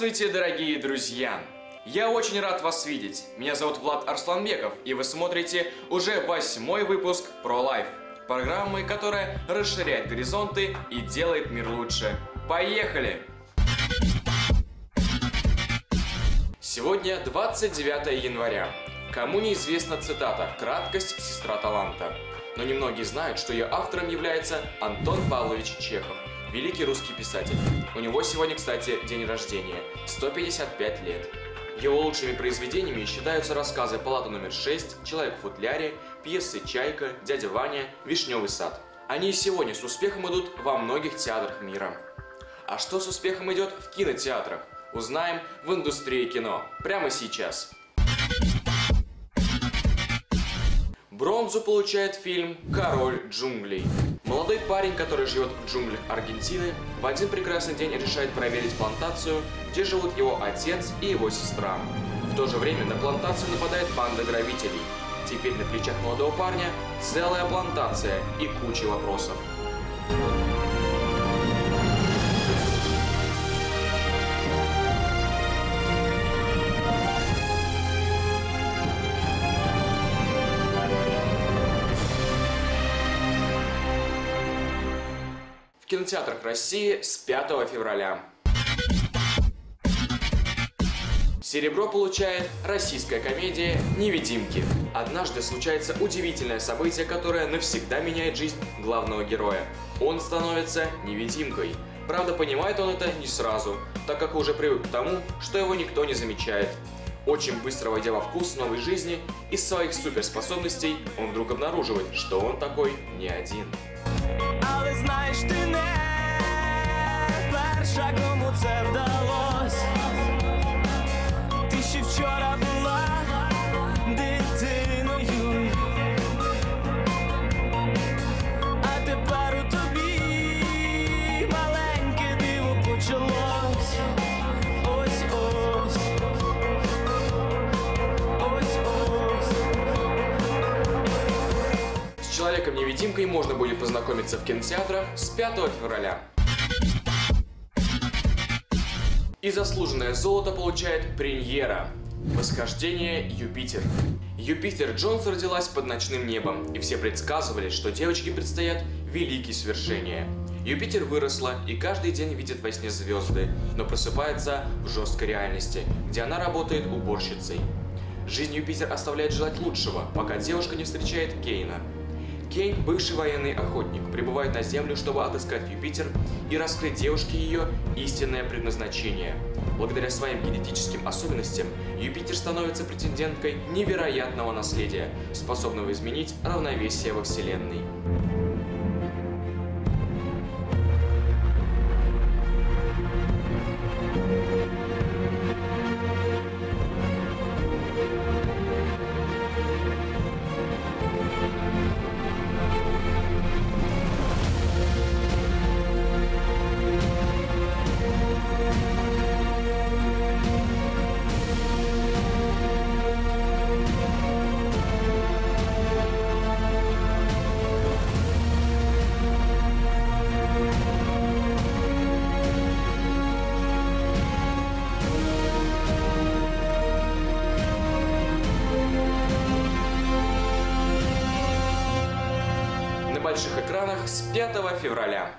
Здравствуйте, дорогие друзья! Я очень рад вас видеть. Меня зовут Влад Арсланбеков, и вы смотрите уже восьмой выпуск Про Life, программы, которая расширяет горизонты и делает мир лучше. Поехали! Сегодня 29 января. Кому неизвестна цитата «Краткость – сестра таланта». Но немногие знают, что ее автором является Антон Павлович Чехов, великий русский писатель. У него сегодня, кстати, день рождения – 155 лет. Его лучшими произведениями считаются рассказы «Палата номер 6», «Человек в футляре», пьесы «Чайка», «Дядя Ваня», «Вишневый сад». Они и сегодня с успехом идут во многих театрах мира. А что с успехом идет в кинотеатрах? Узнаем в индустрии кино. Прямо сейчас. Бронзу получает фильм «Король джунглей». Молодой парень, который живет в джунглях Аргентины, в один прекрасный день решает проверить плантацию, где живут его отец и его сестра. В то же время на плантацию нападает банда грабителей. Теперь на плечах молодого парня целая плантация и куча вопросов. Кинотеатрах России с 5 февраля. Серебро получает российская комедия «Невидимки». Однажды случается удивительное событие, которое навсегда меняет жизнь главного героя. Он становится невидимкой. Правда, понимает он это не сразу, так как уже привык к тому, что его никто не замечает. Очень быстро войдя во вкус новой жизни, из своих суперспособностей он вдруг обнаруживает, что он такой не один. Але знаєш, ти не кому це вдалось. Ти ще вчора була дитиною, а тепер у тобі маленьке диво почалось. Ось ось. Ось ось. С Человеком-невидимкой можно будет познакомиться в кинотеатрах с 5 февраля. И заслуженное золото получает премьера. Восхождение Юпитер. Юпитер Джонс родилась под ночным небом, и все предсказывали, что девочке предстоят великие свершения. Юпитер выросла и каждый день видит во сне звезды, но просыпается в жесткой реальности, где она работает уборщицей. Жизнь Юпитер оставляет желать лучшего, пока девушка не встречает Кейна. Кейн, бывший военный охотник, прибывает на Землю, чтобы отыскать Юпитер и раскрыть девушке ее истинное предназначение. Благодаря своим генетическим особенностям Юпитер становится претенденткой невероятного наследия, способного изменить равновесие во Вселенной. Экранах с 5 февраля.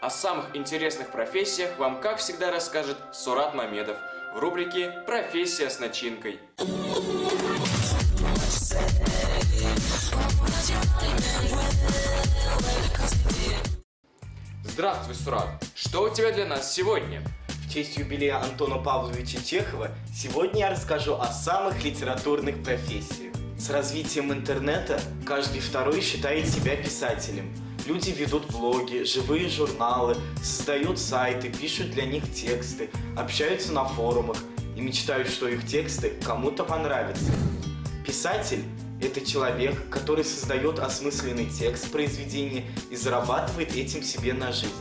О самых интересных профессиях вам, как всегда, расскажет Сурат Мамедов в рубрике «Профессия с начинкой». Здравствуй, Сурат. Что у тебя для нас сегодня? В честь юбилея Антона Павловича Чехова сегодня я расскажу о самых литературных профессиях. С развитием интернета каждый второй считает себя писателем. Люди ведут блоги, живые журналы, создают сайты, пишут для них тексты, общаются на форумах и мечтают, что их тексты кому-то понравятся. Писатель – это человек, который создает осмысленный текст произведения и зарабатывает этим себе на жизнь.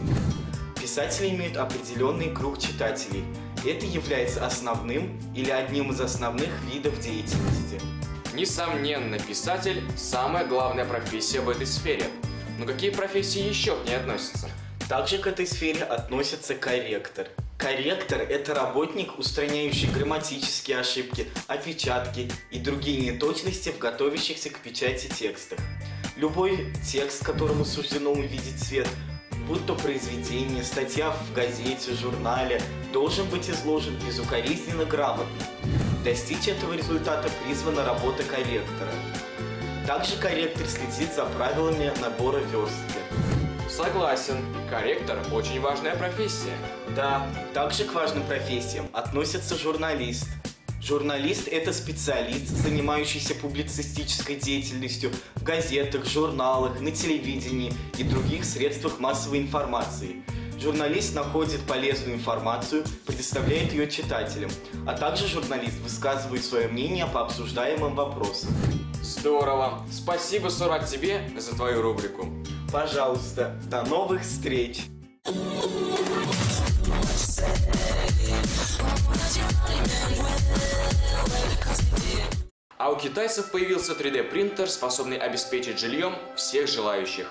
Писатели имеют определенный круг читателей. Это является основным или одним из основных видов деятельности. Несомненно, писатель – самая главная профессия в этой сфере. Но какие профессии еще к ней относятся? Также к этой сфере относится корректор. Корректор – это работник, устраняющий грамматические ошибки, опечатки и другие неточности в готовящихся к печати текстах. Любой текст, которому суждено увидеть свет, будь то произведение, статья в газете, журнале, должен быть изложен безукоризненно грамотно. Достичь этого результата призвана работа корректора. Также корректор следит за правилами набора верстки. Согласен, корректор – очень важная профессия. Да, также к важным профессиям относится журналист. Журналист – это специалист, занимающийся публицистической деятельностью в газетах, журналах, на телевидении и других средствах массовой информации. Журналист находит полезную информацию, предоставляет ее читателям, а также журналист высказывает свое мнение по обсуждаемым вопросам. Здорово. Спасибо, Сурат, тебе за твою рубрику. Пожалуйста, до новых встреч! А у китайцев появился 3D принтер, способный обеспечить жильем всех желающих.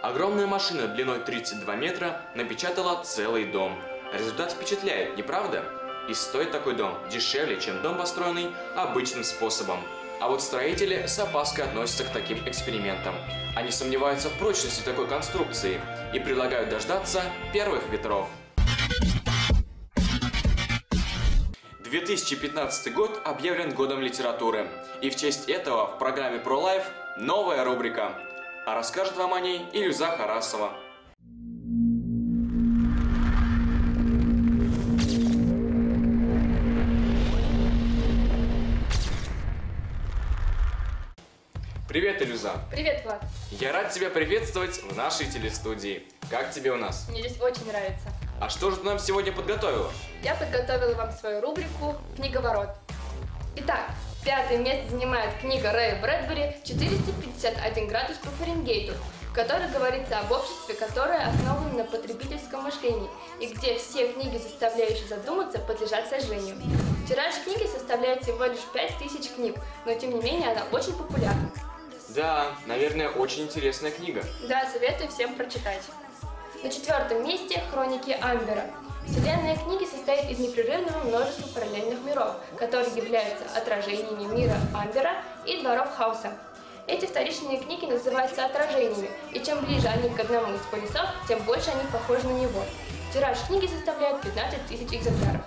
Огромная машина длиной 32 метра напечатала целый дом. Результат впечатляет, не правда? И стоит такой дом дешевле, чем дом, построенный обычным способом. А вот строители с опаской относятся к таким экспериментам. Они сомневаются в прочности такой конструкции и предлагают дождаться первых ветров. 2015 год объявлен годом литературы. И в честь этого в программе ProLife новая рубрика. А расскажет вам о ней Ильза Харасова. Привет, Илюза. Привет, Влад. Я рад тебя приветствовать в нашей телестудии. Как тебе у нас? Мне здесь очень нравится. А что же ты нам сегодня подготовила? Я подготовила вам свою рубрику «Книговорот». Итак, пятое место занимает книга Рэя Брэдбери «451 градус по Фаренгейту», в которой говорится об обществе, которое основано на потребительском мышлении, и где все книги, заставляющие задуматься, подлежат сожжению. Тираж книги составляет всего лишь 5000 книг, но тем не менее она очень популярна. Да, наверное, очень интересная книга. Да, советую всем прочитать. На четвертом месте «Хроники Амбера». Вселенная книги состоит из непрерывного множества параллельных миров, которые являются отражениями мира Амбера и дворов Хауса. Эти вторичные книги называются отражениями, и чем ближе они к одному из полюсов, тем больше они похожи на него. Тираж книги составляет 15 тысяч экземпляров.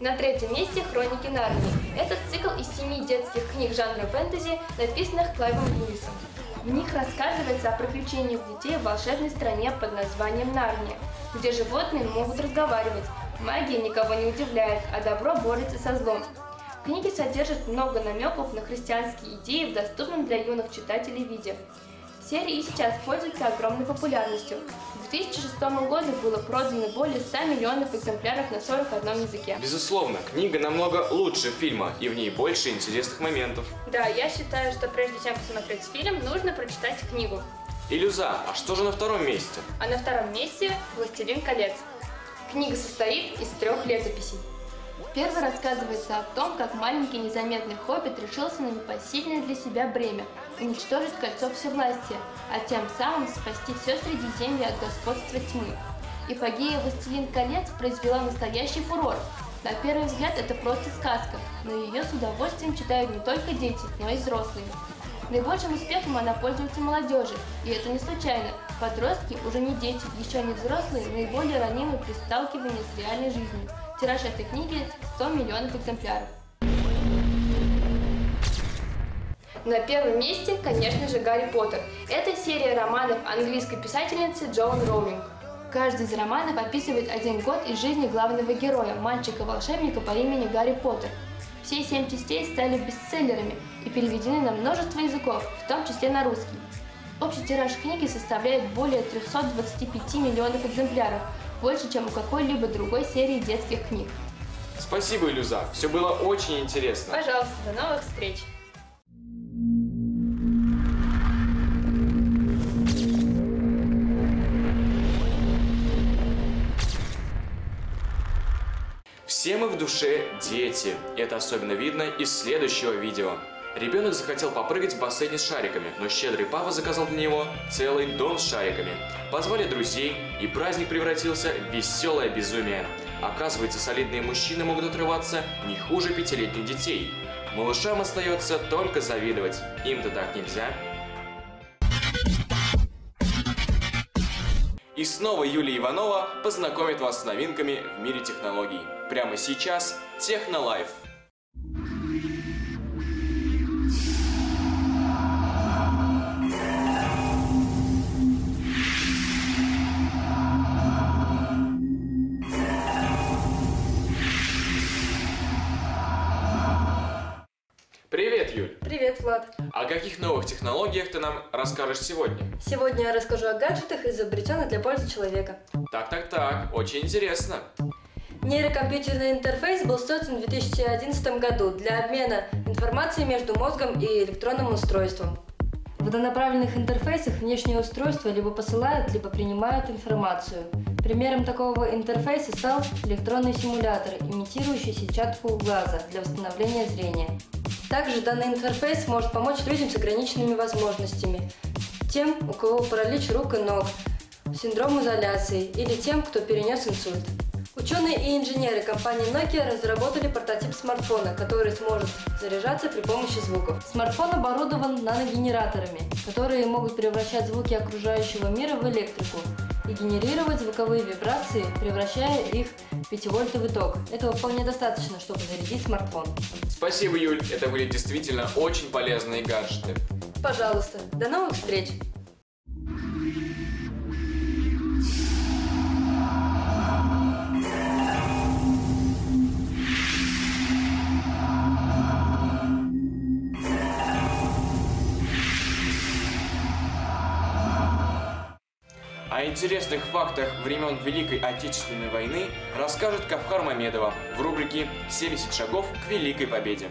На третьем месте «Хроники Нарнии». Этот цикл из семи детских книг жанра фэнтези, написанных Клайвом Льюисом. В них рассказывается о приключениях детей в волшебной стране под названием Нарния, где животные могут разговаривать, магия никого не удивляет, а добро борется со злом. Книги содержат много намеков на христианские идеи в доступном для юных читателей виде. Серия и сейчас пользуется огромной популярностью. К 2006 году было продано более 100 миллионов экземпляров на 41 языке. Безусловно, книга намного лучше фильма, и в ней больше интересных моментов. Да, я считаю, что прежде чем посмотреть фильм, нужно прочитать книгу. Илюза, а что же на втором месте? А на втором месте «Властелин колец». Книга состоит из трех летописей. Первый рассказывается о том, как маленький незаметный хоббит решился на непосильное для себя бремя – уничтожить кольцо всевластия, а тем самым спасти все Средиземье от господства тьмы. Эпогея «Властелин колец» произвела настоящий фурор. На первый взгляд это просто сказка, но ее с удовольствием читают не только дети, но и взрослые. Наибольшим успехом она пользуется молодежи, и это не случайно. Подростки, уже не дети, еще не взрослые, наиболее ранимы при сталкивании с реальной жизнью. Тираж этой книги 100 миллионов экземпляров. На первом месте, конечно же, Гарри Поттер. Это серия романов английской писательницы Джоан Роулинг. Каждый из романов описывает один год из жизни главного героя, мальчика-волшебника по имени Гарри Поттер. Все семь частей стали бестселлерами и переведены на множество языков, в том числе на русский. Общий тираж книги составляет более 325 миллионов экземпляров, больше, чем у какой-либо другой серии детских книг. Спасибо, Илюза, все было очень интересно. Пожалуйста, до новых встреч! Все мы в душе дети. Это особенно видно из следующего видео. Ребенок захотел попрыгать в бассейне с шариками, но щедрый папа заказал для него целый дом с шариками. Позвали друзей, и праздник превратился в веселое безумие. Оказывается, солидные мужчины могут отрываться не хуже пятилетних детей. Малышам остается только завидовать. Им-то так нельзя. Снова Юлия Иванова познакомит вас с новинками в мире технологий. Прямо сейчас Технолайф. О каких новых технологиях ты нам расскажешь сегодня? Сегодня я расскажу о гаджетах, изобретенных для пользы человека. Так-так-так, очень интересно. Нейрокомпьютерный интерфейс был создан в 2011 году для обмена информацией между мозгом и электронным устройством. В однонаправленных интерфейсах внешние устройства либо посылают, либо принимают информацию. Примером такого интерфейса стал электронный симулятор, имитирующий сетчатку глаза для восстановления зрения. Также данный интерфейс может помочь людям с ограниченными возможностями, тем, у кого паралич рук и ног, синдром изоляции или тем, кто перенес инсульт. Ученые и инженеры компании Nokia разработали прототип смартфона, который сможет заряжаться при помощи звуков. Смартфон оборудован наногенераторами, которые могут превращать звуки окружающего мира в электрику и генерировать звуковые вибрации, превращая их в 5-вольтовый ток. Этого вполне достаточно, чтобы зарядить смартфон. Спасибо, Юль, это были действительно очень полезные гаджеты. Пожалуйста, до новых встреч! Интересных фактах времен Великой Отечественной войны расскажет Кавхар Мамедова в рубрике «70 шагов к Великой Победе».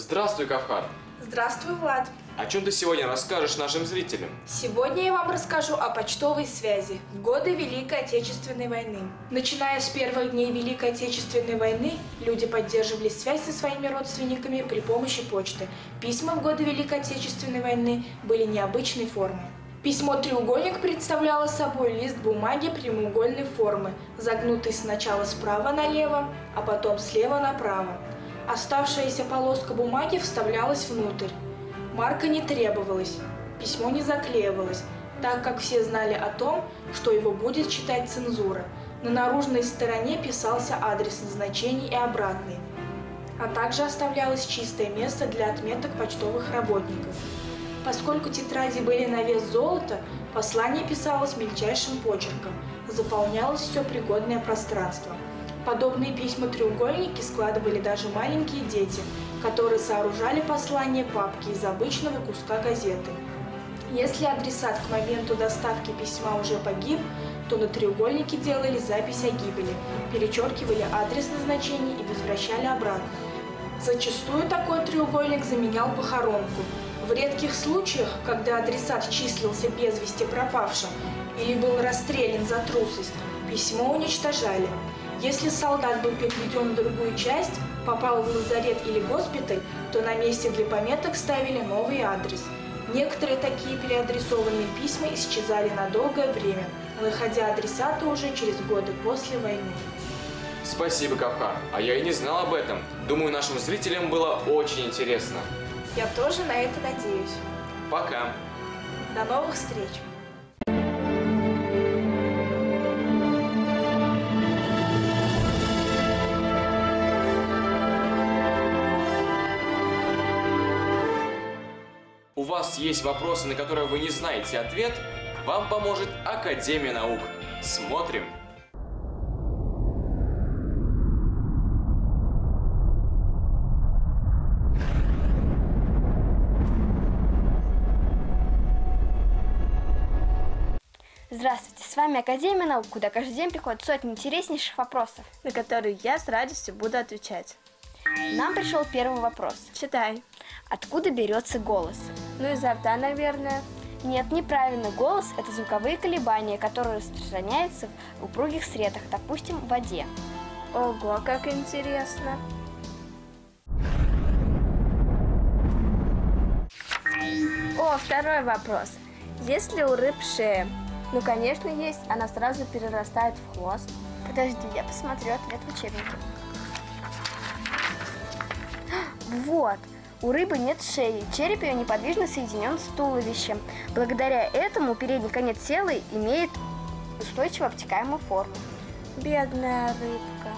Здравствуй, Кавхар! Здравствуй, Влад! О чем ты сегодня расскажешь нашим зрителям? Сегодня я вам расскажу о почтовой связи в годы Великой Отечественной войны. Начиная с первых дней Великой Отечественной войны, люди поддерживали связь со своими родственниками при помощи почты. Письма в годы Великой Отечественной войны были необычной формы. Письмо-треугольник представляло собой лист бумаги прямоугольной формы, загнутый сначала справа налево, а потом слева направо. Оставшаяся полоска бумаги вставлялась внутрь. Марка не требовалась, письмо не заклеивалось, так как все знали о том, что его будет читать цензура. На наружной стороне писался адрес назначения и обратный, а также оставлялось чистое место для отметок почтовых работников. Поскольку тетради были на вес золота, послание писалось мельчайшим почерком, заполнялось все пригодное пространство. Подобные письма-треугольники складывали даже маленькие дети, которые сооружали послание папки из обычного куска газеты. Если адресат к моменту доставки письма уже погиб, то на треугольнике делали запись о гибели, перечеркивали адрес назначения и возвращали обратно. Зачастую такой треугольник заменял похоронку. В редких случаях, когда адресат числился без вести пропавшим или был расстрелян за трусость, письмо уничтожали. Если солдат был переведен в другую часть, попал в лазарет или госпиталь, то на месте для пометок ставили новый адрес. Некоторые такие переадресованные письма исчезали на долгое время, находя адресата уже через годы после войны. Спасибо, Кавхар. А я и не знал об этом. Думаю, нашим зрителям было очень интересно. Я тоже на это надеюсь. Пока. До новых встреч! Вас есть вопросы, на которые вы не знаете ответ? Вам поможет Академия наук. Смотрим. Здравствуйте, с вами Академия наук, куда каждый день приходят сотни интереснейших вопросов. на которые я с радостью буду отвечать. Нам пришел первый вопрос. Читай. Откуда берется голос? Ну, изо рта, наверное. Нет, неправильно. Голос – это звуковые колебания, которые распространяются в упругих средах, допустим, в воде. Ого, как интересно. О, второй вопрос. Есть ли у рыб шея? Ну, конечно, есть. Она сразу перерастает в хвост. Подожди, я посмотрю ответ в учебнике. Вот. У рыбы нет шеи, череп ее неподвижно соединен с туловищем. Благодаря этому передний конец тела имеет устойчиво обтекаемую форму. Бедная рыбка.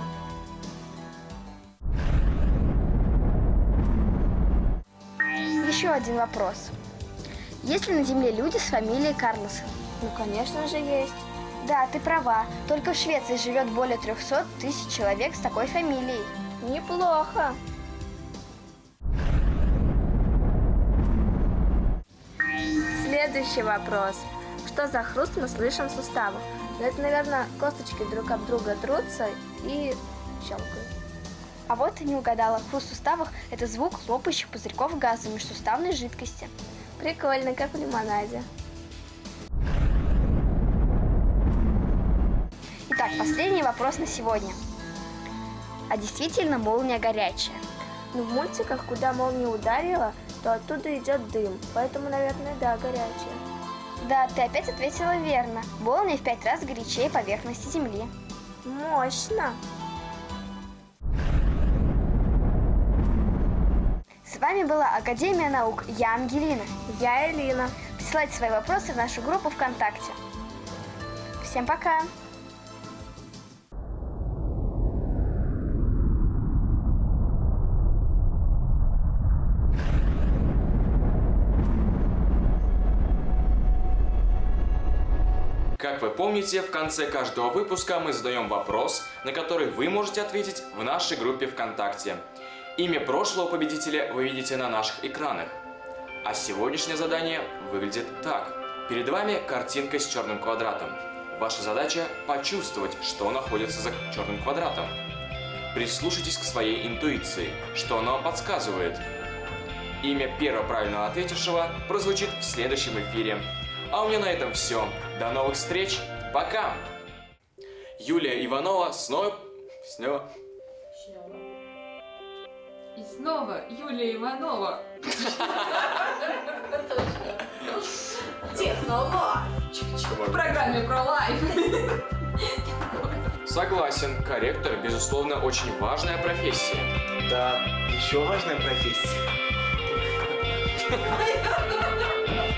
Еще один вопрос. Есть ли на Земле люди с фамилией Карлсон? Ну, конечно же, есть. Да, ты права. Только в Швеции живет более 300 тысяч человек с такой фамилией. Неплохо. Следующий вопрос. Что за хруст мы слышим в суставах? Ну, это, наверное, косточки друг об друга трутся и щелкают. А вот ты не угадала. Хруст в суставах – это звук лопающих пузырьков газа межсуставной жидкости. Прикольно, как в лимонаде. Итак, последний вопрос на сегодня. А действительно молния горячая? Ну, в мультиках, куда молния ударила, то оттуда идет дым. Поэтому, наверное, да, горячая. Да, ты опять ответила верно. Молния в пять раз горячее поверхности Земли. Мощно. С вами была Академия наук. Я Ангелина. Я Элина. Присылайте свои вопросы в нашу группу ВКонтакте. Всем пока! Как вы помните, в конце каждого выпуска мы задаем вопрос, на который вы можете ответить в нашей группе ВКонтакте. Имя прошлого победителя вы видите на наших экранах. А сегодняшнее задание выглядит так. Перед вами картинка с черным квадратом. Ваша задача почувствовать, что находится за черным квадратом. Прислушайтесь к своей интуиции, что она вам подсказывает. Имя первого правильного ответившего прозвучит в следующем эфире. А у меня на этом все. До новых встреч. Пока. Юлия Иванова снова... Снова... И снова Юлия Иванова. В программе про лайф. Согласен, корректор, безусловно, очень важная профессия. Да, еще важная профессия.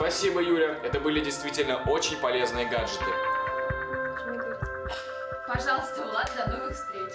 Спасибо, Юля. Это были действительно очень полезные гаджеты. Пожалуйста, Влад, до новых встреч.